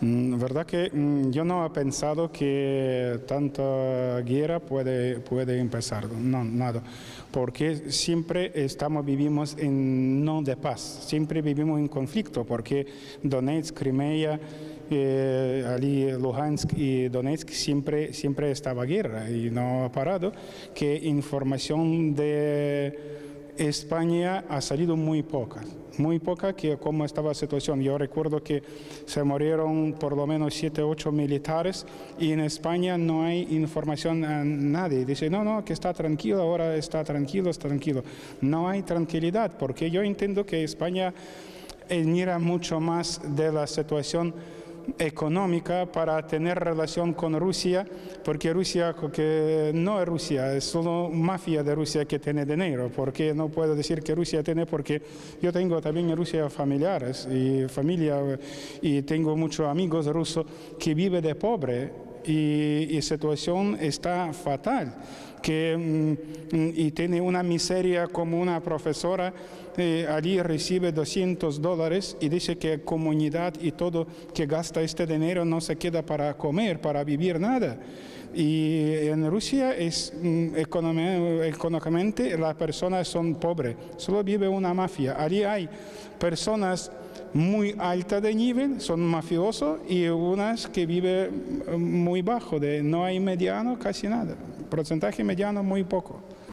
Mm, verdad que mm, yo no he pensado que tanta guerra puede, puede empezar, no, nada, porque siempre estamos, vivimos en no de paz, siempre vivimos en conflicto, porque Donetsk, Crimea, eh, Luhansk y Donetsk siempre, siempre estaba guerra y no ha parado, que información de España ha salido muy poca, muy poca que cómo estaba la situación. Yo recuerdo que se murieron por lo menos siete, ocho militares y en España no hay información a nadie. Dice, no, no, que está tranquilo, ahora está tranquilo, está tranquilo. No hay tranquilidad porque yo entiendo que España mira mucho más de la situación económica para tener relación con Rusia, porque Rusia que no es Rusia, es solo mafia de Rusia que tiene dinero, porque no puedo decir que Rusia tiene, porque yo tengo también en Rusia familiares y familia y tengo muchos amigos rusos que viven de pobre y, la situación está fatal que, mm, y tiene una miseria como una profesora, eh, allí recibe 200 dólares y dice que comunidad y todo que gasta este dinero no se queda para comer, para vivir nada. Y en Rusia es mm, económicamente las personas son pobres, solo vive una mafia. Allí hay personas muy altas de nivel, son mafiosos, y unas que viven muy bajo, de no hay mediano, casi nada. Porcentaje mediano muy poco.